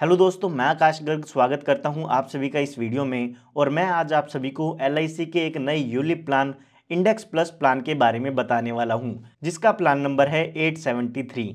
Hello दोस्तों, मैं आकाश गर्ग स्वागत करता हूँ आप सभी का इस वीडियो में और मैं आज आप सभी को एल के एक नए ULIP plan, index plus plan के बारे में बताने वाला हूँ, जिसका प्लान नंबर है 873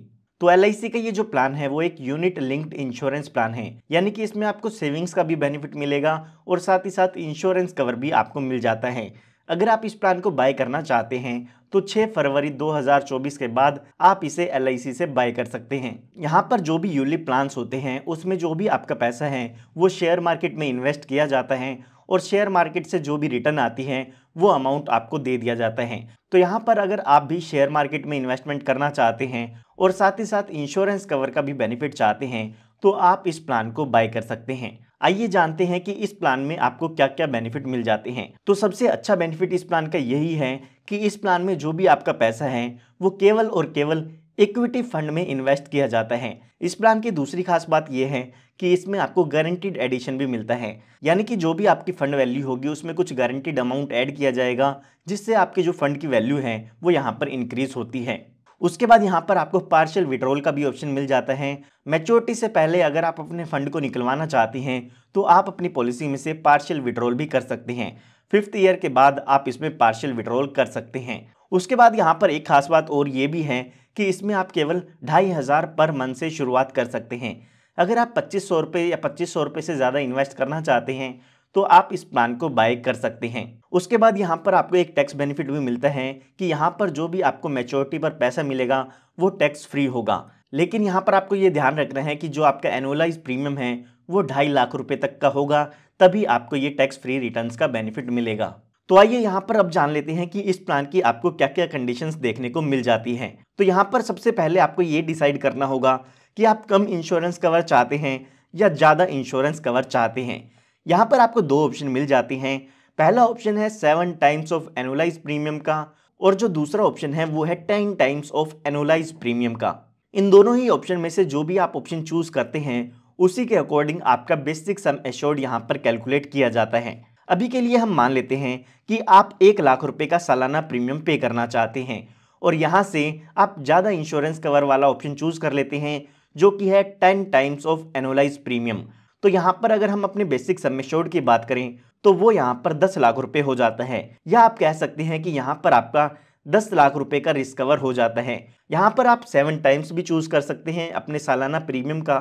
तो एलआईसी का ये जो प्लान है, वो एक यूनिट लिंक्ड इंश्योरेंस प्लान है, यानी कि इसमें आपको सेविंग्स का भी बेनिफिट मिलेगा और साथ ही साथ इंश्योरेंस कवर भी आपको मिल जाता है। अगर आप इस प्लान को बाय करना चाहते हैं तो 6 फरवरी 2024 के बाद आप इसे एलआईसी से बाय कर सकते हैं। यहाँ पर जो भी यूलिप प्लान्स होते हैं, उसमें जो भी आपका पैसा है, वो शेयर मार्केट में इन्वेस्ट किया जाता है और शेयर मार्केट से जो भी रिटर्न आती है, वो अमाउंट आपको दे दिया जाता है। तो यहाँ पर अगर आप भी शेयर मार्केट में इन्वेस्टमेंट करना चाहते हैं और साथ ही साथ इंश्योरेंस कवर का भी बेनिफिट चाहते हैं तो आप इस प्लान को बाय कर सकते हैं। आइए जानते हैं कि इस प्लान में आपको क्या क्या बेनिफिट मिल जाते हैं। तो सबसे अच्छा बेनिफिट इस प्लान का यही है कि इस प्लान में जो भी आपका पैसा है, वो केवल और केवल इक्विटी फंड में इन्वेस्ट किया जाता है। इस प्लान की दूसरी खास बात यह है कि इसमें आपको गारंटीड एडिशन भी मिलता है। यानी कि जो भी आपकी फंड वैल्यू होगी, उसमें कुछ गारंटीड अमाउंट ऐड किया जाएगा, जिससे आपके जो फंड की वैल्यू है, वो यहाँ पर इंक्रीज होती है। उसके बाद यहाँ पर आपको पार्शियल विड्रॉल का भी ऑप्शन मिल जाता है। मैच्योरिटी से पहले अगर आप अपने फंड को निकलवाना चाहते हैं तो आप अपनी पॉलिसी में से पार्शियल विड्रॉल भी कर सकते हैं। फिफ्थ ईयर के बाद आप इसमें पार्शियल विड्रॉल कर सकते हैं। उसके बाद यहाँ पर एक खास बात और ये भी है कि इसमें आप केवल ढाई हज़ार पर मंथ से शुरुआत कर सकते हैं। अगर आप पच्चीस सौ रुपये या पच्चीस सौ रुपये से ज़्यादा इन्वेस्ट करना चाहते हैं तो आप इस प्लान को बाय कर सकते हैं। उसके बाद यहाँ पर आपको एक टैक्स बेनिफिट भी मिलता है कि यहाँ पर जो भी आपको मेच्योरिटी पर पैसा मिलेगा, वो टैक्स फ्री होगा। लेकिन यहाँ पर आपको ये ध्यान रखना है कि जो आपका एनुअलाइज प्रीमियम है, वो ढाई लाख रुपए तक का होगा, तभी आपको ये टैक्स फ्री रिटर्न्स का बेनिफिट मिलेगा। तो आइए यहाँ पर अब जान लेते हैं कि इस प्लान की आपको क्या क्या कंडीशंस देखने को मिल जाती हैं। तो यहाँ पर सबसे पहले आपको ये डिसाइड करना होगा कि आप कम इंश्योरेंस कवर चाहते हैं या ज़्यादा इंश्योरेंस कवर चाहते हैं। यहाँ पर आपको दो ऑप्शन मिल जाती हैं। पहला ऑप्शन है seven times of annualise premium का और जो दूसरा ऑप्शन है वो है ten times of annualise premium का। इन दोनों ही ऑप्शन में से जो भी आप ऑप्शन चूज़ करते हैं, उसी के अकॉर्डिंग आपका बेसिक सम एश्योर्ड यहाँ पर कैलकुलेट किया जाता है। अभी के लिए हम मान लेते हैं कि आप एक लाख रुपए का सालाना प्रीमियम पे करना चाहते हैं और यहाँ से आप ज़्यादा इंश्योरेंस कवर वाला ऑप्शन चूज़ कर लेते हैं, जो कि है ten times of annualise premium तो यहाँ पर अगर हम अपने बेसिक समेश्योर्ड की बात करें तो वो यहाँ पर दस लाख रुपए हो जाता है। या आप कह सकते हैं कि यहाँ पर आपका दस लाख रुपए का रिस्क कवर हो जाता है। यहाँ पर आप सेवन टाइम्स भी चूज़ कर सकते हैं अपने सालाना प्रीमियम का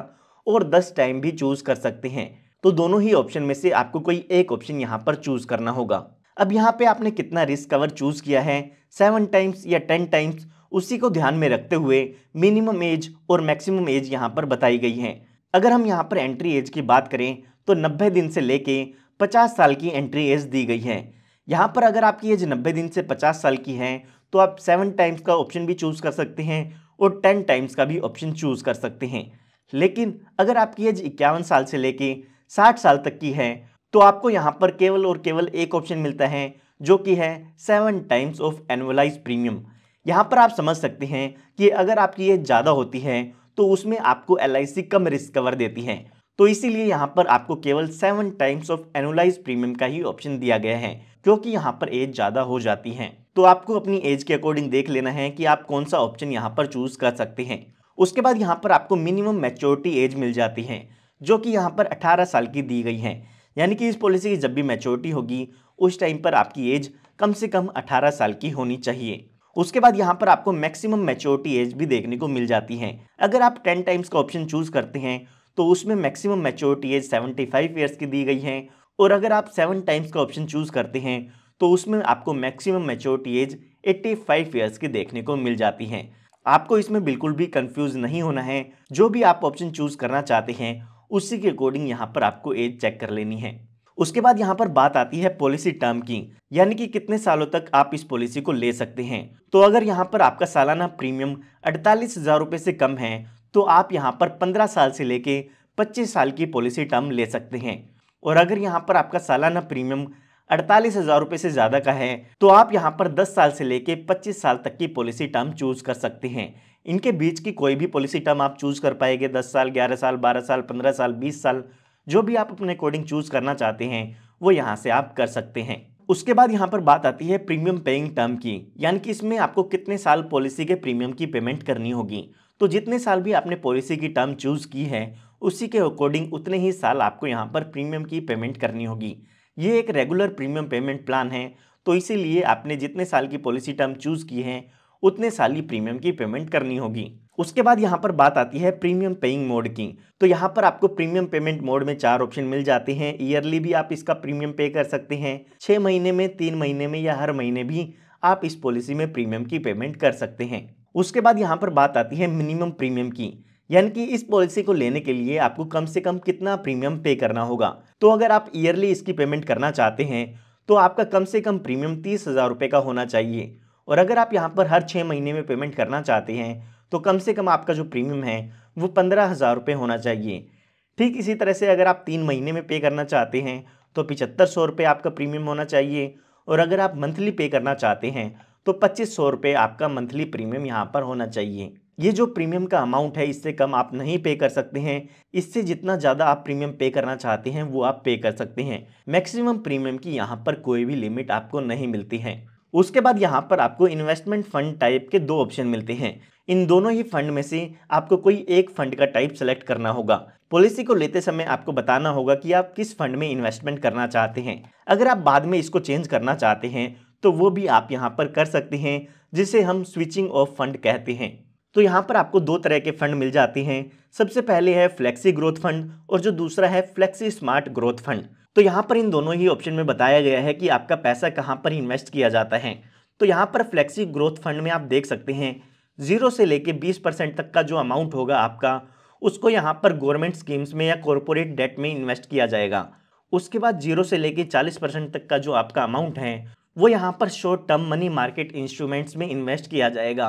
और दस टाइम भी चूज़ कर सकते हैं। तो दोनों ही ऑप्शन में से आपको कोई एक ऑप्शन यहाँ पर चूज़ करना होगा। अब यहाँ पे आपने कितना रिस्क कवर चूज़ किया है? सेवन टाइम्स या टेन टाइम्स उसी को ध्यान में रखते हुए मिनिमम एज और मैक्सिमम एज यहाँ पर बताई गई है। अगर हम यहाँ पर एंट्री एज की बात करें तो 90 दिन से लेके 50 साल की एंट्री एज दी गई है। यहाँ पर अगर आपकी एज 90 दिन से 50 साल की है तो आप सेवन टाइम्स का ऑप्शन भी चूज़ कर सकते हैं और टेन टाइम्स का भी ऑप्शन चूज़ कर सकते हैं। लेकिन अगर आपकी एज इक्यावन साल से लेके साठ साल तक की है तो आपको यहाँ पर केवल और केवल एक ऑप्शन मिलता है, जो कि है seven times of annualise premium यहाँ पर आप समझ सकते हैं कि अगर आपकी एज ज़्यादा होती है तो उसमें आपको एल कम रिस्क कवर देती है। तो इसीलिए यहाँ पर आपको केवल seven times of annualise premium का ही ऑप्शन दिया गया है क्योंकि यहाँ पर एज ज़्यादा हो जाती है। तो आपको अपनी एज के अकॉर्डिंग देख लेना है कि आप कौन सा ऑप्शन यहाँ पर चूज़ कर सकते हैं। उसके बाद यहाँ पर आपको मिनिमम मैच्योरिटी एज मिल जाती है, जो कि यहाँ पर 18 साल की दी गई है। यानी कि इस पॉलिसी की जब भी मैच्योरिटी होगी, उस टाइम पर आपकी एज कम से कम 18 साल की होनी चाहिए। उसके बाद यहाँ पर आपको मैक्सिमम मैच्योरिटी एज भी देखने को मिल जाती है। अगर आप टेन टाइम्स का ऑप्शन चूज़ करते हैं तो उसमें maximum maturity age seventy five years की दी गई है। और अगर आप सेवन टाइम्स का ऑप्शन चूज़ करते हैं तो उसमें आपको maximum maturity age eighty five years की देखने को मिल जाती है। आपको इसमें बिल्कुल भी कंफ्यूज नहीं होना है। जो भी आप ऑप्शन चूज़ करना चाहते हैं, उसी के अकॉर्डिंग यहाँ पर आपको एज चेक कर लेनी है। उसके बाद यहाँ पर बात आती है पॉलिसी टर्म की, यानी कि कितने सालों तक आप इस पॉलिसी को ले सकते हैं। तो अगर यहाँ पर आपका सालाना प्रीमियम अड़तालीस हज़ार रुपये से कम है तो आप यहाँ पर पंद्रह साल से लेके पच्चीस साल की पॉलिसी टर्म ले सकते हैं। और अगर यहाँ पर आपका सालाना प्रीमियम अड़तालीस हज़ार से ज़्यादा का है तो आप यहाँ पर दस साल से लेके पच्चीस साल तक की पॉलिसी टर्म चूज़ कर सकते हैं। इनके बीच की कोई भी पॉलिसी टर्म आप चूज़ कर पाएँगे, दस साल, ग्यारह साल, बारह साल, पंद्रह साल, बीस साल जो भी आप अपने अकॉर्डिंग चूज़ करना चाहते हैं, वो यहाँ से आप कर सकते हैं। उसके बाद यहाँ पर बात आती है प्रीमियम पेइंग टर्म की, यानी कि इसमें आपको कितने साल पॉलिसी के प्रीमियम की पेमेंट करनी होगी। तो जितने साल भी आपने पॉलिसी की टर्म चूज़ की है, उसी के अकॉर्डिंग उतने ही साल आपको यहाँ पर प्रीमियम की पेमेंट करनी होगी। ये एक रेगुलर प्रीमियम पेमेंट प्लान है तो इसीलिए आपने जितने साल की पॉलिसी टर्म चूज़ की है, उतने साल ही प्रीमियम की पेमेंट करनी होगी। उसके बाद यहाँ पर बात आती है प्रीमियम पेइंग मोड की। तो यहाँ पर आपको प्रीमियम पेमेंट मोड में चार ऑप्शन मिल जाते हैं। ईयरली भी आप इसका प्रीमियम पे कर सकते हैं। छः महीने में, तीन महीने में या हर महीने भी आप इस पॉलिसी में प्रीमियम की पेमेंट कर सकते हैं। उसके बाद यहाँ पर बात आती है मिनिमम प्रीमियम की। यानी कि इस पॉलिसी को लेने के लिए आपको कम से कम कितना प्रीमियम पे करना होगा। तो अगर आप ईयरली इसकी पेमेंट करना चाहते हैं तो आपका कम से कम प्रीमियम तीस हज़ार रुपये का होना चाहिए। और अगर आप यहाँ पर हर छः महीने में पेमेंट करना चाहते हैं तो कम से कम आपका जो प्रीमियम है, वो पंद्रह हज़ार रुपये होना चाहिए। ठीक इसी तरह से अगर आप तीन महीने में पे करना चाहते हैं तो पिचहत्तर सौ रुपये आपका प्रीमियम होना चाहिए। और अगर आप मंथली पे करना चाहते हैं तो पच्चीस सौ रुपये आपका मंथली प्रीमियम यहाँ पर होना चाहिए। ये जो प्रीमियम का अमाउंट है, इससे कम आप नहीं पे कर सकते हैं। इससे जितना ज़्यादा आप प्रीमियम पे करना चाहते हैं, वो आप पे कर सकते हैं। मैक्सिमम प्रीमियम की यहाँ पर कोई भी लिमिट आपको नहीं मिलती है। उसके बाद यहाँ पर आपको इन्वेस्टमेंट फंड टाइप के दो ऑप्शन मिलते हैं। इन दोनों ही फंड में से आपको कोई एक फंड का टाइप सेलेक्ट करना होगा। पॉलिसी को लेते समय आपको बताना होगा कि आप किस फंड में इन्वेस्टमेंट करना चाहते हैं। अगर आप बाद में इसको चेंज करना चाहते हैं तो वो भी आप यहाँ पर कर सकते हैं, जिसे हम स्विचिंग ऑफ़ फंड कहते हैं। तो यहाँ पर आपको दो तरह के फंड मिल जाते हैं। सबसे पहले है फ्लेक्सी ग्रोथ फंड और जो दूसरा है फ्लेक्सी स्मार्ट ग्रोथ फंड तो यहाँ पर इन दोनों ही ऑप्शन में बताया गया है कि आपका पैसा कहाँ पर इन्वेस्ट किया जाता है। तो यहाँ पर फ्लेक्सी ग्रोथ फंड में आप देख सकते हैं ज़ीरो से लेके बीस परसेंट तक का जो अमाउंट होगा आपका, उसको यहाँ पर गवर्नमेंट स्कीम्स में या कॉरपोरेट डेट में इन्वेस्ट किया जाएगा। उसके बाद ज़ीरो से लेके चालीस परसेंट तक का जो आपका अमाउंट है, वो यहाँ पर short term money market instruments में इन्वेस्ट किया जाएगा।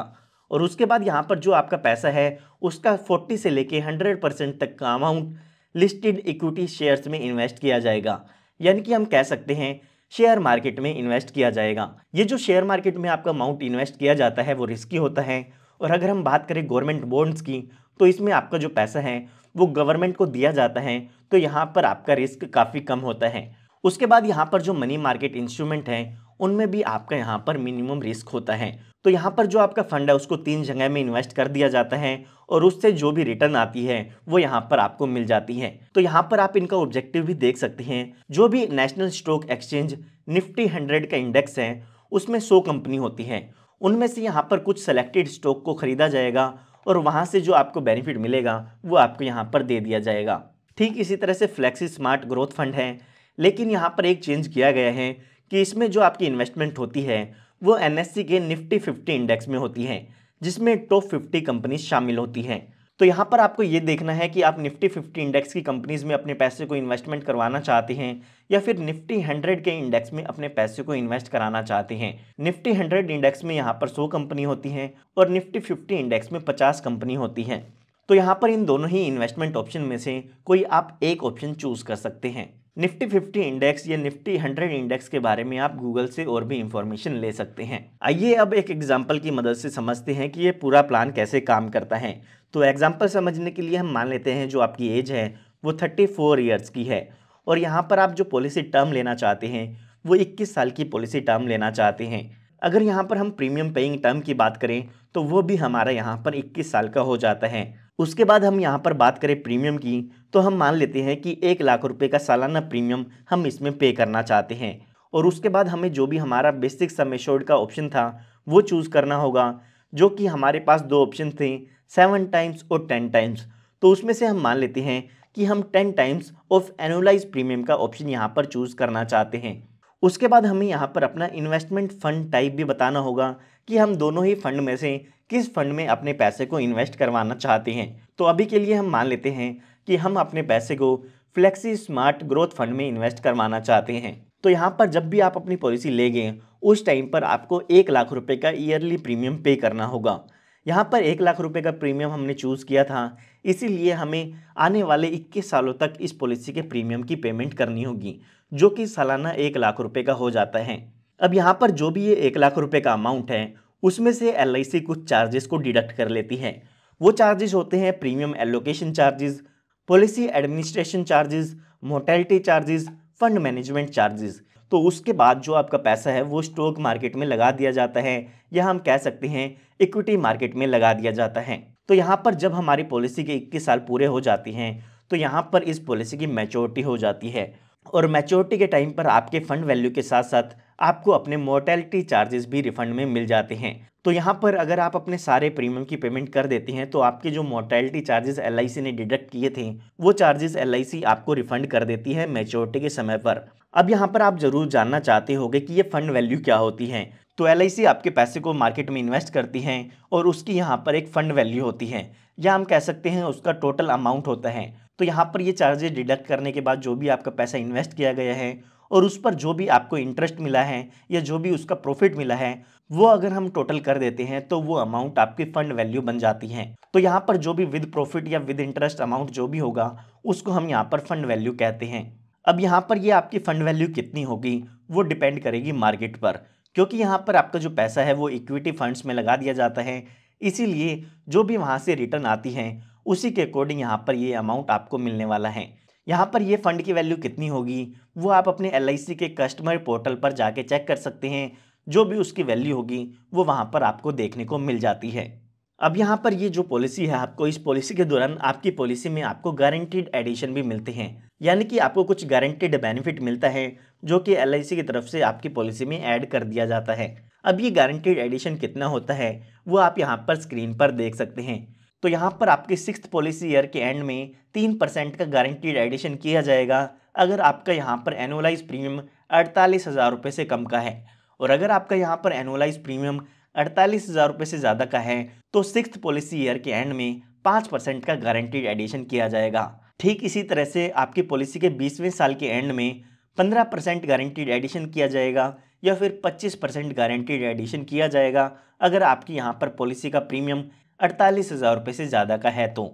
और उसके बाद यहाँ पर जो आपका पैसा है, उसका फोर्टी से लेके हंड्रेड परसेंट तक का अमाउंट लिस्टेड इक्विटी शेयर्स में इन्वेस्ट किया जाएगा। यानी कि हम कह सकते हैं, शेयर मार्केट में इन्वेस्ट किया जाएगा। ये जो शेयर मार्केट में आपका अमाउंट इन्वेस्ट किया जाता है, वो रिस्की होता है। और अगर हम बात करें गवर्नमेंट बॉन्ड्स की तो इसमें आपका जो पैसा है, वो गवर्नमेंट को दिया जाता है तो यहाँ पर आपका रिस्क काफ़ी कम होता है। उसके बाद यहाँ पर जो मनी मार्केट इंस्ट्रूमेंट हैं, उनमें भी आपका यहाँ पर मिनिमम रिस्क होता है। तो यहाँ पर जो आपका फंड है, उसको तीन जगह में इन्वेस्ट कर दिया जाता है। और उससे जो भी रिटर्न आती है, वो यहाँ पर आपको मिल जाती है। तो यहाँ पर आप इनका ऑब्जेक्टिव भी देख सकते हैं। जो भी national stock exchange Nifty hundred का इंडेक्स है, उसमें सौ कंपनी होती है। उनमें से यहाँ पर कुछ सेलेक्टेड स्टॉक को खरीदा जाएगा और वहाँ से जो आपको बेनिफिट मिलेगा, वो आपको यहाँ पर दे दिया जाएगा। ठीक इसी तरह से फ्लैक्सी स्मार्ट ग्रोथ फंड है। लेकिन यहाँ पर एक चेंज किया गया है कि इसमें जो आपकी इन्वेस्टमेंट होती है, वो एन के निफ्टी फिफ्टी इंडेक्स में होती है। जिसमें टॉप फिफ्टी कंपनीज़ शामिल होती हैं। तो यहाँ पर आपको ये देखना है कि आप निफ्टी फिफ्टी इंडेक्स की कंपनीज़ में अपने पैसे को इन्वेस्टमेंट करवाना चाहते हैं, या फिर निफ्टी हंड्रेड के इंडेक्स में अपने पैसे को इन्वेस्ट कराना चाहते हैं। निफ्टी हंड्रेड इंडेक्स में यहाँ पर सौ कंपनी होती हैं और निफ्टी फिफ्टी इंडेक्स में पचास कंपनी होती हैं। तो यहाँ पर इन दोनों ही इन्वेस्टमेंट ऑप्शन में से कोई आप एक ऑप्शन चूज़ कर सकते हैं। निफ्टी फिफ्टी इंडेक्स या निफ्टी हंड्रेड इंडेक्स के बारे में आप गूगल से और भी इंफॉर्मेशन ले सकते हैं। आइए अब एक एग्ज़ाम्पल की मदद से समझते हैं कि ये पूरा प्लान कैसे काम करता है। तो एग्ज़ाम्पल समझने के लिए हम मान लेते हैं जो आपकी एज है, वो थर्टी फोर ईयर्स की है। और यहाँ पर आप जो पॉलिसी टर्म लेना चाहते हैं, वो इक्कीस साल की पॉलिसी टर्म लेना चाहते हैं। अगर यहाँ पर हम प्रीमियम पेइंग टर्म की बात करें तो वो भी हमारा यहाँ पर इक्कीस साल का हो जाता है। उसके बाद हम यहाँ पर बात करें प्रीमियम की तो हम मान लेते हैं कि एक लाख रुपए का सालाना प्रीमियम हम इसमें पे करना चाहते हैं। और उसके बाद हमें जो भी हमारा बेसिक सम एश्योर्ड का ऑप्शन था, वो चूज़ करना होगा, जो कि हमारे पास दो ऑप्शन थे सेवन टाइम्स और टेन टाइम्स तो उसमें से हम मान लेते हैं कि हम ten times of annualise premium का ऑप्शन यहाँ पर चूज़ करना चाहते हैं। उसके बाद हमें यहाँ पर अपना इन्वेस्टमेंट फ़ंड टाइप भी बताना होगा कि हम दोनों ही फंड में से किस फंड में अपने पैसे को इन्वेस्ट करवाना चाहते हैं। तो अभी के लिए हम मान लेते हैं कि हम अपने पैसे को फ्लेक्सी स्मार्ट ग्रोथ फंड में इन्वेस्ट करवाना चाहते हैं। तो यहाँ पर जब भी आप अपनी पॉलिसी ले गए उस टाइम पर आपको एक लाख रुपए का ईयरली प्रीमियम पे करना होगा। यहाँ पर एक लाख रुपए का प्रीमियम हमने चूज़ किया था, इसीलिए हमें आने वाले 21 सालों तक इस पॉलिसी के प्रीमियम की पेमेंट करनी होगी। जो कि सालाना एक लाख रुपए का हो जाता है। अब यहाँ पर जो भी ये एक लाख रुपए का अमाउंट है, उसमें से एलआईसी कुछ चार्जेस को डिडक्ट कर लेती है। वो चार्जेस होते हैं premium allocation charges policy administration charges mortality charges fund management charges तो उसके बाद जो आपका पैसा है, वो स्टॉक मार्केट में लगा दिया जाता है। या हम कह सकते हैं इक्विटी मार्केट में लगा दिया जाता है। तो यहाँ पर जब हमारी पॉलिसी के इक्कीस साल पूरे हो जाती हैं तो यहाँ पर इस पॉलिसी की मैच्योरिटी हो जाती है। और मैच्योरिटी के टाइम पर आपके फंड वैल्यू के साथ साथ आपको अपने मोर्टेलिटी चार्जेस भी रिफंड में मिल जाते हैं। तो यहाँ पर अगर आप अपने सारे प्रीमियम की पेमेंट कर देते हैं तो आपके जो मोर्टेलिटी चार्जेस एलआईसी ने डिडक्ट किए थे, वो चार्जेस एलआईसी आपको रिफंड कर देती है मेच्योरिटी के समय पर। अब यहाँ पर आप ज़रूर जानना चाहते होंगे कि ये फंड वैल्यू क्या होती है। तो LIC आपके पैसे को मार्केट में इन्वेस्ट करती हैं और उसकी यहाँ पर एक फ़ंड वैल्यू होती है। या हम कह सकते हैं उसका टोटल अमाउंट होता है। तो यहाँ पर ये चार्जेस डिडक्ट करने के बाद जो भी आपका पैसा इन्वेस्ट किया गया है और उस पर जो भी आपको इंटरेस्ट मिला है या जो भी उसका प्रॉफिट मिला है, वो अगर हम टोटल कर देते हैं तो वो अमाउंट आपकी फंड वैल्यू बन जाती है। तो यहाँ पर जो भी विद प्रॉफिट या विद इंटरेस्ट अमाउंट जो भी होगा, उसको हम यहाँ पर फंड वैल्यू कहते हैं। अब यहाँ पर ये आपकी फंड वैल्यू कितनी होगी, वो डिपेंड करेगी मार्केट पर, क्योंकि यहाँ पर आपका जो पैसा है, वो इक्विटी फंड्स में लगा दिया जाता है। इसीलिए जो भी वहाँ से रिटर्न आती हैं उसी के अकॉर्डिंग यहाँ पर ये अमाउंट आपको मिलने वाला है। यहाँ पर ये फंड की वैल्यू कितनी होगी, वो आप अपने एलआईसी के कस्टमर पोर्टल पर जाके चेक कर सकते हैं। जो भी उसकी वैल्यू होगी, वो वहाँ पर आपको देखने को मिल जाती है। अब यहाँ पर ये जो पॉलिसी है आपको, इस पॉलिसी के दौरान आपकी पॉलिसी में आपको गारंटीड एडिशन भी मिलते हैं। यानी कि आपको कुछ गारंटीड बेनिफिट मिलता है, जो कि LIC की तरफ़ से आपकी पॉलिसी में ऐड कर दिया जाता है। अब ये गारंटीड एडिशन कितना होता है, वो आप यहाँ पर स्क्रीन पर देख सकते हैं। तो यहाँ पर आपके सिक्स पॉलिसी ईयर के एंड में तीन परसेंट का गारंटीड एडिशन किया जाएगा। अगर आपका यहाँ पर एनुअलाइज प्रीमियम अड़तालीस हज़ार रुपये से कम का है और अगर आपका यहाँ पर एनुअलाइज प्रीमियम अड़तालीस हज़ार रुपये से ज़्यादा का है तो सिक्स पॉलिसी ईयर के एंड में पाँच परसेंट का गारंटीड एडिशन किया जाएगा। ठीक इसी तरह से आपकी पॉलिसी के बीसवें साल के एंड में पंद्रह परसेंट गारंटीड एडिशन किया जाएगा या फिर पच्चीस परसेंट गारंटीड एडिशन किया जाएगा। अगर आपकी यहाँ पर पॉलिसी का प्रीमियम अड़तालीस हज़ार रुपये से ज़्यादा का है तो।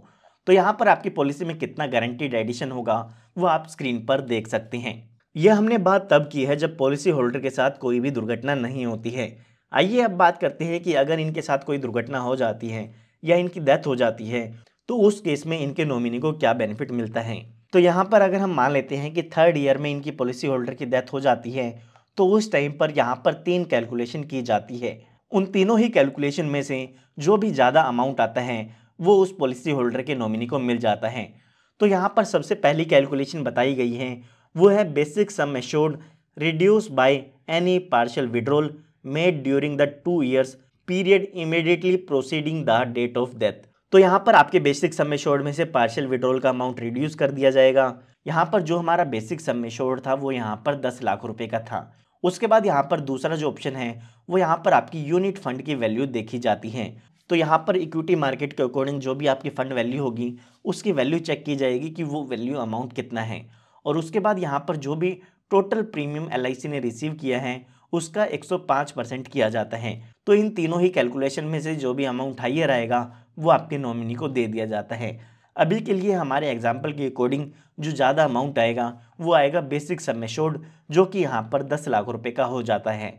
तो यहाँ पर आपकी पॉलिसी में कितना गारंटीड एडिशन होगा, वो आप स्क्रीन पर देख सकते हैं। यह हमने बात तब की है जब पॉलिसी होल्डर के साथ कोई भी दुर्घटना नहीं होती है। आइए अब बात करते हैं कि अगर इनके साथ कोई दुर्घटना हो जाती है या इनकी डेथ हो जाती है तो उस केस में इनके नॉमिनी को क्या बेनिफिट मिलता है? तो यहाँ पर अगर हम मान लेते हैं कि थर्ड ईयर में इनकी पॉलिसी होल्डर की डेथ हो जाती है तो उस टाइम पर यहाँ पर तीन कैलकुलेशन की जाती है। उन तीनों ही कैलकुलेशन में से जो भी ज़्यादा अमाउंट आता है, वो उस पॉलिसी होल्डर के नॉमिनी को मिल जाता है। तो यहाँ पर सबसे पहली कैलकुलेशन बताई गई है, वो है basic sum assured reduce by any partial withdrawal made during the two years period immediately proceeding the date of death तो यहाँ पर आपके बेसिक सम एश्योर्ड में से पार्शियल विड्रोल का अमाउंट रिड्यूस कर दिया जाएगा। यहाँ पर जो हमारा बेसिक सम एश्योर्ड था, वो यहाँ पर दस लाख रुपए का था। उसके बाद यहाँ पर दूसरा जो ऑप्शन है, वो यहाँ पर आपकी यूनिट फंड की वैल्यू देखी जाती है। तो यहाँ पर इक्विटी मार्केट के अकॉर्डिंग जो भी आपकी फ़ंड वैल्यू होगी, उसकी वैल्यू चेक की जाएगी कि वो वैल्यू अमाउंट कितना है। और उसके बाद यहाँ पर जो भी टोटल प्रीमियम एलआईसी ने रिसीव किया है, उसका 105 परसेंट किया जाता है। तो इन तीनों ही कैलकुलेशन में से जो भी अमाउंट हाइयर आएगा, वो आपके नॉमिनी को दे दिया जाता है। अभी के लिए हमारे एग्ज़ाम्पल के अकॉर्डिंग जो ज़्यादा अमाउंट आएगा, वो आएगा बेसिक सम एश्योर्ड जो कि यहाँ पर दस लाख रुपए का हो जाता है।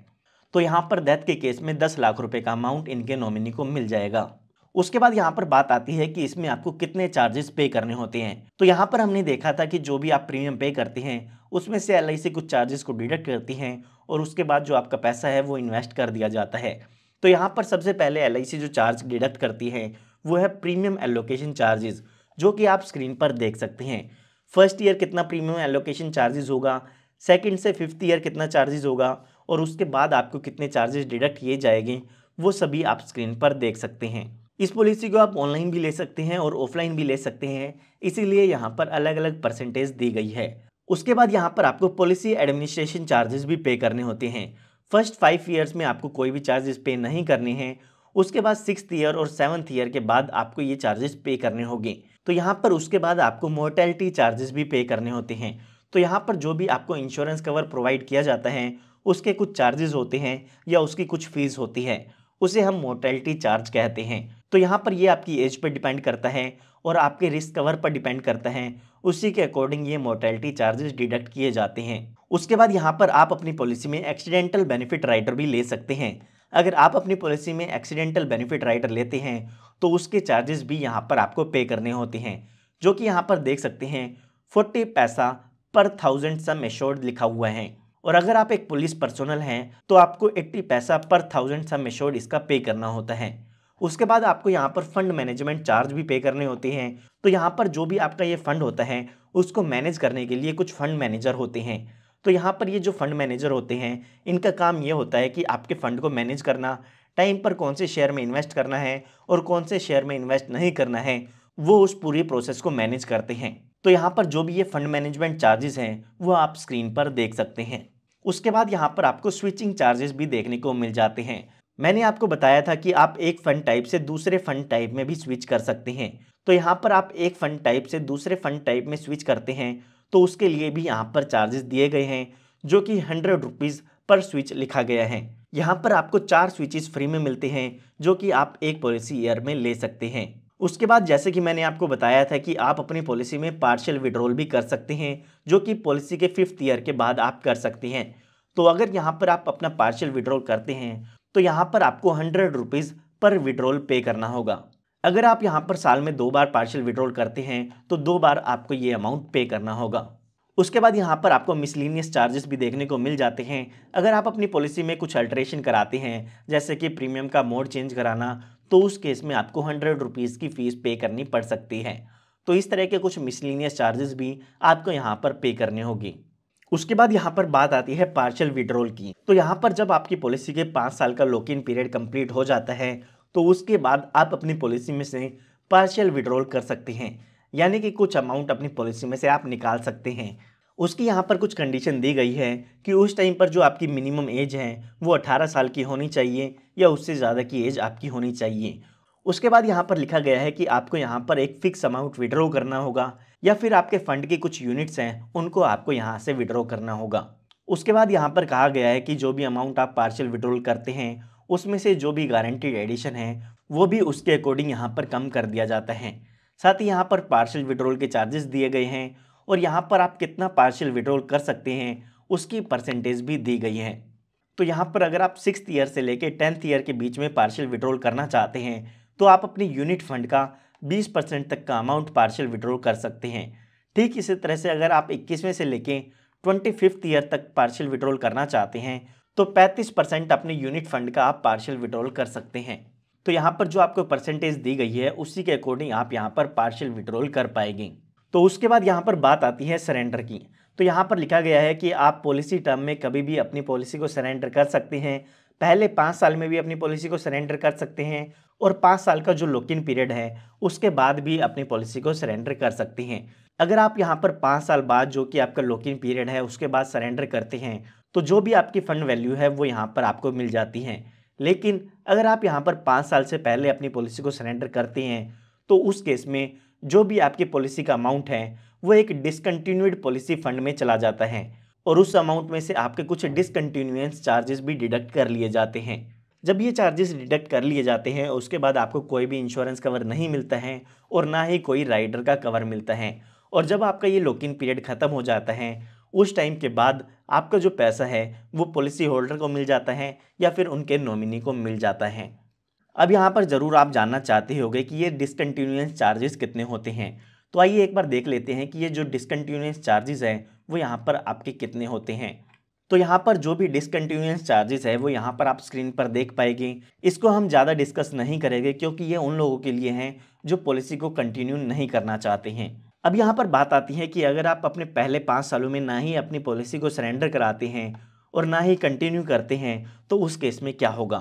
तो यहाँ पर डेथ के केस में दस लाख रुपए का अमाउंट इनके नॉमिनी को मिल जाएगा। उसके बाद यहाँ पर बात आती है कि इसमें आपको कितने चार्जेस पे करने होते हैं। तो यहाँ पर हमने देखा था कि जो भी आप प्रीमियम पे करते हैं, उसमें से LIC कुछ चार्जेस को डिडक्ट करती हैं और उसके बाद जो आपका पैसा है वो इन्वेस्ट कर दिया जाता है। तो यहाँ पर सबसे पहले LIC जो चार्ज डिडक्ट करती है, वो है प्रीमियम एलोकेशन चार्जेस जो कि आप स्क्रीन पर देख सकते हैं। फ़र्स्ट ईयर कितना प्रीमियम एलोकेशन चार्जेस होगा सेकंड से फिफ्थ ईयर कितना चार्जेस होगा, और उसके बाद आपको कितने चार्जेस डिडक्ट किए जाएँगे, वो सभी आप स्क्रीन पर देख सकते हैं। इस पॉलिसी को आप ऑनलाइन भी ले सकते हैं और ऑफलाइन भी ले सकते हैं, इसीलिए यहाँ पर अलग अलग परसेंटेज दी गई है। उसके बाद यहाँ पर आपको पॉलिसी एडमिनिस्ट्रेशन चार्जेस भी पे करने होते हैं। फ़र्स्ट फाइव ईयर्स में आपको कोई भी चार्जेस पे नहीं करने हैं, उसके बाद सिक्स ईयर और सेवन्थ ईयर के बाद आपको ये चार्जेस पे करने होंगे। तो यहाँ पर उसके बाद आपको मोर्टेलिटी चार्जेस भी पे करने होते हैं। तो यहाँ पर जो भी आपको इंश्योरेंस कवर प्रोवाइड किया जाता है, उसके कुछ चार्जेस होते हैं या उसकी कुछ फ़ीस होती है। उसे हम मोर्टेलिटी चार्ज कहते हैं। तो यहाँ पर ये आपकी एज पर डिपेंड करता है और आपके रिस्क कवर पर डिपेंड करता है। उसी के अकॉर्डिंग ये मोर्टेलिटी चार्जेस डिडक्ट किए जाते हैं। उसके बाद यहाँ पर आप अपनी पॉलिसी में एक्सीडेंटल बेनिफिट राइटर भी ले सकते हैं। अगर आप अपनी पॉलिसी में एक्सीडेंटल बेनिफिट राइटर लेते हैं तो उसके चार्जेस भी यहाँ पर आपको पे करने होते हैं, जो कि यहाँ पर देख सकते हैं फोर्टी पैसा पर थाउज़ेंड सम एश्योर्ड लिखा हुआ है। और अगर आप एक पुलिस पर्सनल हैं तो आपको एट्टी पैसा पर थाउज़ेंड सम एश्योर्ड इसका पे करना होता है। उसके बाद आपको यहाँ पर फंड मैनेजमेंट चार्ज भी पे करने होते हैं। तो यहाँ पर जो भी आपका ये फंड होता है, उसको मैनेज करने के लिए कुछ फंड मैनेजर होते हैं। तो यहाँ पर ये जो फंड मैनेजर होते हैं, इनका काम ये होता है कि आपके फंड को मैनेज करना, टाइम पर कौन से शेयर में इन्वेस्ट करना है और कौन से शेयर में इन्वेस्ट नहीं करना है, वो उस पूरी प्रोसेस को मैनेज करते हैं। तो यहाँ पर जो भी ये फंड मैनेजमेंट चार्जेस हैं, वो आप स्क्रीन पर देख सकते हैं। उसके बाद यहाँ पर आपको स्विचिंग चार्जेस भी देखने को मिल जाते हैं। मैंने आपको बताया था कि आप एक फंड टाइप से दूसरे फंड टाइप में भी स्विच कर सकते हैं। तो यहाँ पर आप एक फंड टाइप से दूसरे फंड टाइप में स्विच करते हैं तो उसके लिए भी यहाँ पर चार्जेस दिए गए हैं, जो कि हंड्रेड रुपीज़ पर स्विच लिखा गया है। यहाँ पर आपको चार स्विचेस फ्री में मिलते हैं, जो कि आप एक पॉलिसी ईयर में ले सकते हैं। उसके बाद जैसे कि मैंने आपको बताया था कि आप अपनी पॉलिसी में पार्शियल विड्रॉल भी कर सकते हैं, जो कि पॉलिसी के फिफ्थ ईयर के बाद आप कर सकते हैं। तो अगर यहाँ पर आप अपना पार्शियल विड्रॉल करते हैं तो यहाँ पर आपको हंड्रेड रुपीज़ पर विड्रॉल पे करना होगा। अगर आप यहाँ पर साल में दो बार पार्शियल विड्रॉल करते हैं तो दो बार आपको ये अमाउंट पे करना होगा। उसके बाद यहाँ पर आपको मिसलिनियस चार्जेस भी देखने को मिल जाते हैं। अगर आप अपनी पॉलिसी में कुछ अल्ट्रेशन कराते हैं, जैसे कि प्रीमियम का मोड चेंज कराना तो उस केस में आपको हंड्रेड रुपीज़ की फ़ीस पे करनी पड़ सकती है। तो इस तरह के कुछ मिसलिनियस चार्जेस भी आपको यहाँ पर पे करने होगी। उसके बाद यहाँ पर बात आती है पार्शियल विड्रॉल की। तो यहाँ पर जब आपकी पॉलिसी के पाँच साल का लॉक इन पीरियड कंप्लीट हो जाता है तो उसके बाद आप अपनी पॉलिसी में से पार्शियल विड्रॉल कर सकते हैं। यानी कि कुछ अमाउंट अपनी पॉलिसी में से आप निकाल सकते हैं। उसकी यहाँ पर कुछ कंडीशन दी गई है कि उस टाइम पर जो आपकी मिनिमम एज है, वो 18 साल की होनी चाहिए या उससे ज़्यादा की एज आपकी होनी चाहिए। उसके बाद यहाँ पर लिखा गया है कि आपको यहाँ पर एक फ़िक्स अमाउंट विड्रॉ करना होगा या फिर आपके फ़ंड के कुछ यूनिट्स हैं, उनको आपको यहाँ से विड्रॉ करना होगा। उसके बाद यहाँ पर कहा गया है कि जो भी अमाउंट आप पार्शियल विड्रॉल करते हैं उसमें से जो भी गारंटीड एडिशन है, वो भी उसके अकॉर्डिंग यहाँ पर कम कर दिया जाता है। साथ ही यहाँ पर पार्शियल विड्रॉल के चार्जेस दिए गए हैं और यहाँ पर आप कितना पार्शियल विड्रॉल कर सकते हैं, उसकी परसेंटेज भी दी गई है। तो यहाँ पर अगर आप सिक्स ईयर से लेकर टेंथ ईयर के बीच में पार्शियल विड्रॉल करना चाहते हैं तो आप अपनी यूनिट फंड का बीस परसेंट तक का अमाउंट पार्शियल विड्रॉल कर सकते हैं। ठीक इसी तरह से अगर आप इक्कीसवें से लेके ट्वेंटी फिफ्थ ईयर तक पार्शियल विड्रॉल करना चाहते हैं तो पैंतीस परसेंट अपने यूनिट फंड का आप पार्शियल विड्रॉल कर सकते हैं। तो यहाँ पर जो आपको परसेंटेज दी गई है, उसी के अकॉर्डिंग आप यहाँ पर पार्शियल विड्रॉल कर पाएँगे। तो उसके बाद यहाँ पर बात आती है सरेंडर की। तो यहाँ पर लिखा गया है कि आप पॉलिसी टर्म में कभी भी अपनी पॉलिसी को सरेंडर कर सकते हैं। पहले पाँच साल में भी अपनी पॉलिसी को सरेंडर कर सकते हैं और पाँच साल का जो लॉक इन पीरियड है, उसके बाद भी अपनी पॉलिसी को सरेंडर कर सकते हैं। अगर आप यहाँ पर पाँच साल बाद जो कि आपका लॉक इन पीरियड है, उसके बाद सरेंडर करते हैं तो जो भी आपकी फ़ंड वैल्यू है, वो यहाँ पर आपको मिल जाती है। लेकिन अगर आप यहाँ पर पाँच साल से पहले अपनी पॉलिसी को सरेंडर करते हैं तो उस केस में जो भी आपकी पॉलिसी का अमाउंट है, वो एक डिसकंटिन्यूड पॉलिसी फंड में चला जाता है और उस अमाउंट में से आपके कुछ डिसकंटिन्यूएंस चार्जेस भी डिडक्ट कर लिए जाते हैं। जब ये चार्जेस डिडक्ट कर लिए जाते हैं, उसके बाद आपको कोई भी इंश्योरेंस कवर नहीं मिलता है और ना ही कोई राइडर का कवर मिलता है। और जब आपका ये लॉक इन पीरियड ख़त्म हो जाता है उस टाइम के बाद आपका जो पैसा है, वो पॉलिसी होल्डर को मिल जाता है या फिर उनके नॉमिनी को मिल जाता है। अब यहाँ पर ज़रूर आप जानना चाहते होगे कि ये डिसकंटिन्यूएंस चार्जेस कितने होते हैं। तो आइए एक बार देख लेते हैं कि ये जो डिसकन्टीन्यूस चार्जेस हैं, वो यहाँ पर आपके कितने होते हैं। तो यहाँ पर जो भी डिसकंटिन्यूएंस चार्जेस है, वो यहाँ पर आप स्क्रीन पर देख पाएँगे। इसको हम ज़्यादा डिस्कस नहीं करेंगे क्योंकि ये उन लोगों के लिए हैं, जो पॉलिसी को कंटिन्यू नहीं करना चाहते हैं। अब यहाँ पर बात आती है कि अगर आप अपने पहले पाँच सालों में ना ही अपनी पॉलिसी को सरेंडर कराते हैं और ना ही कंटिन्यू करते हैं तो उस केस में क्या होगा?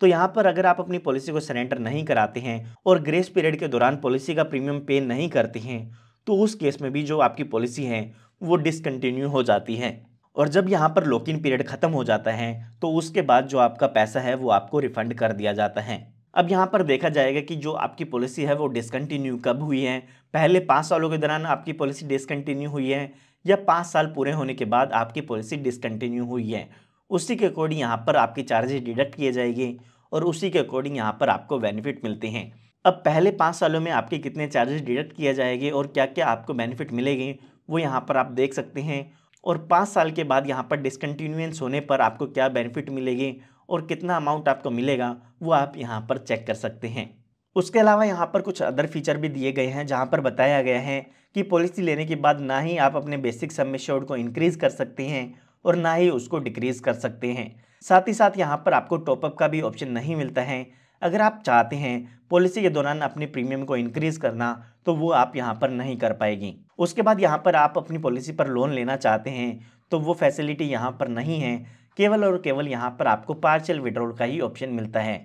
तो यहाँ पर अगर आप अपनी पॉलिसी को सरेंडर नहीं कराते हैं और ग्रेस पीरियड के दौरान पॉलिसी का प्रीमियम पे नहीं करते हैं तो उस केस में भी जो आपकी पॉलिसी है, वो डिसकंटिन्यू हो जाती है। और जब यहाँ पर लॉक इन पीरियड ख़त्म हो जाता है तो उसके बाद जो आपका पैसा है, वो आपको रिफ़ंड कर दिया जाता है। अब यहाँ पर देखा जाएगा कि जो आपकी पॉलिसी है वो डिसकंटिन्यू कब हुई है? पहले पाँच सालों के दौरान आपकी पॉलिसी डिसकंटिन्यू हुई है या पाँच साल पूरे होने के बाद आपकी पॉलिसी डिसकंटिन्यू हुई है? उसी के अकॉर्डिंग यहाँ पर आपकी चार्जेस डिडक्ट किए जाएँगे और उसी के अकॉर्डिंग यहाँ पर आपको बेनिफिट मिलते हैं। अब पहले पाँच सालों में आपके कितने चार्जेस डिडक्ट किए जाएँगे और क्या क्या आपको बेनिफिट मिलेंगे, वो यहाँ पर आप देख सकते हैं। और पाँच साल के बाद यहाँ पर डिसकंटिन्यूएंस होने पर आपको क्या बेनिफिट मिलेगी? और कितना अमाउंट आपको मिलेगा, वो आप यहाँ पर चेक कर सकते हैं। उसके अलावा यहाँ पर कुछ अदर फीचर भी दिए गए हैं, जहाँ पर बताया गया है कि पॉलिसी लेने के बाद ना ही आप अपने बेसिक सम को इंक्रीज़ कर सकते हैं और ना ही उसको डिक्रीज़ कर सकते हैं। साथ ही साथ यहाँ पर आपको टॉपअप का भी ऑप्शन नहीं मिलता है। अगर आप चाहते हैं पॉलिसी के दौरान अपने प्रीमियम को इंक्रीज़ करना तो वो आप यहाँ पर नहीं कर पाएगी। उसके बाद यहाँ पर आप अपनी पॉलिसी पर लोन लेना चाहते हैं तो वो फैसिलिटी यहाँ पर नहीं है। केवल और केवल यहाँ पर आपको पार्शल विड्रॉल का ही ऑप्शन मिलता है।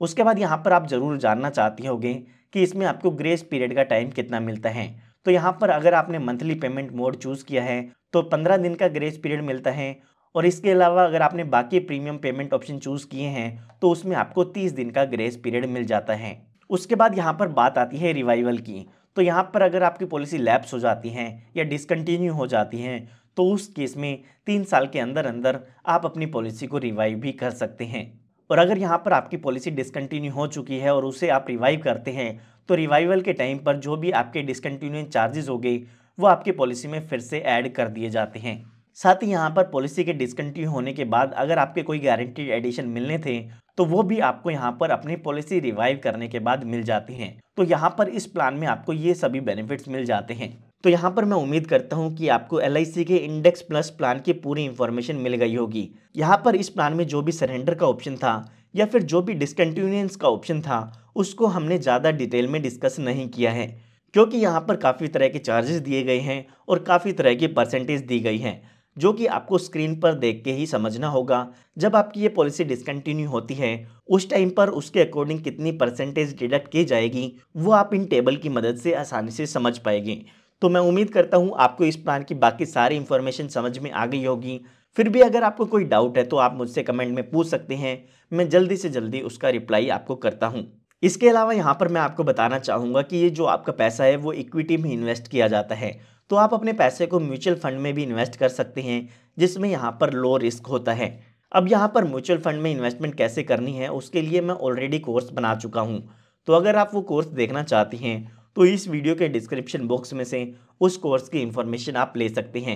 उसके बाद यहाँ पर आप ज़रूर जानना चाहते होंगे कि इसमें आपको ग्रेस पीरियड का टाइम कितना मिलता है। तो यहाँ पर अगर आपने मंथली पेमेंट मोड चूज़ किया है तो पंद्रह दिन का ग्रेस पीरियड मिलता है और इसके अलावा अगर आपने बाकी प्रीमियम पेमेंट ऑप्शन चूज़ किए हैं तो उसमें आपको तीस दिन का ग्रेस पीरियड मिल जाता है। उसके बाद यहाँ पर बात आती है रिवाइवल की। तो यहाँ पर अगर आपकी पॉलिसी लैप्स हो जाती हैं या डिसकंटिन्यू हो जाती हैं तो उस केस में तीन साल के अंदर अंदर आप अपनी पॉलिसी को रिवाइव भी कर सकते हैं। और अगर यहाँ पर आपकी पॉलिसी डिसकंटिन्यू हो चुकी है और उसे आप रिवाइव करते हैं तो रिवाइवल के टाइम पर जो भी आपके डिसकंटिन्यू चार्जेस हो गए, वो आपकी पॉलिसी में फिर से ऐड कर दिए जाते हैं। साथ ही यहाँ पर पॉलिसी के डिसकंटिन्यू होने के बाद अगर आपके कोई गारंटीड एडिशन मिलने थे तो वो भी आपको यहाँ पर अपनी पॉलिसी रिवाइव करने के बाद मिल जाती हैं। तो यहाँ पर इस प्लान में आपको ये सभी बेनिफिट्स मिल जाते हैं। तो यहाँ पर मैं उम्मीद करता हूँ कि आपको एलआईसी के इंडेक्स प्लस प्लान की पूरी इन्फॉर्मेशन मिल गई होगी। यहाँ पर इस प्लान में जो भी सरेंडर का ऑप्शन था या फिर जो भी डिसकंटिन्यूंस का ऑप्शन था, उसको हमने ज़्यादा डिटेल में डिस्कस नहीं किया है, क्योंकि यहाँ पर काफ़ी तरह के चार्जेस दिए गए हैं और काफ़ी तरह की परसेंटेज दी गई हैं, जो कि आपको स्क्रीन पर देख के ही समझना होगा। जब आपकी ये पॉलिसी डिसकंटिन्यू होती है, उस टाइम पर उसके अकॉर्डिंग कितनी परसेंटेज डिडक्ट की जाएगी, वो आप इन टेबल की मदद से आसानी से समझ पाएँगे। तो मैं उम्मीद करता हूँ आपको इस प्लान की बाकी सारी इन्फॉर्मेशन समझ में आ गई होगी। फिर भी अगर आपको कोई डाउट है तो आप मुझसे कमेंट में पूछ सकते हैं। मैं जल्दी से जल्दी उसका रिप्लाई आपको करता हूँ। इसके अलावा यहाँ पर मैं आपको बताना चाहूँगा कि ये जो आपका पैसा है वो इक्विटी में इन्वेस्ट किया जाता है। तो आप अपने पैसे को म्यूचुअल फंड में भी इन्वेस्ट कर सकते हैं, जिसमें यहाँ पर लो रिस्क होता है। अब यहाँ पर म्यूचुअल फंड में इन्वेस्टमेंट कैसे करनी है, उसके लिए मैं ऑलरेडी कोर्स बना चुका हूँ। तो अगर आप वो कोर्स देखना चाहते हैं तो इस वीडियो के डिस्क्रिप्शन बॉक्स में से उस कोर्स की इन्फॉर्मेशन आप ले सकते हैं।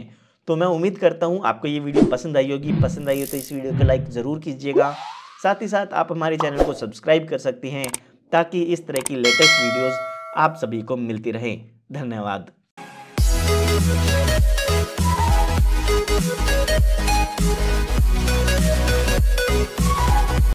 तो मैं उम्मीद करता हूँ आपको ये वीडियो पसंद आई होगी। पसंद आई हो तो इस वीडियो को लाइक ज़रूर कीजिएगा। साथ ही साथ आप हमारे चैनल को सब्सक्राइब कर सकते हैं ताकि इस तरह की लेटेस्ट वीडियोस आप सभी को मिलती रहे। धन्यवाद।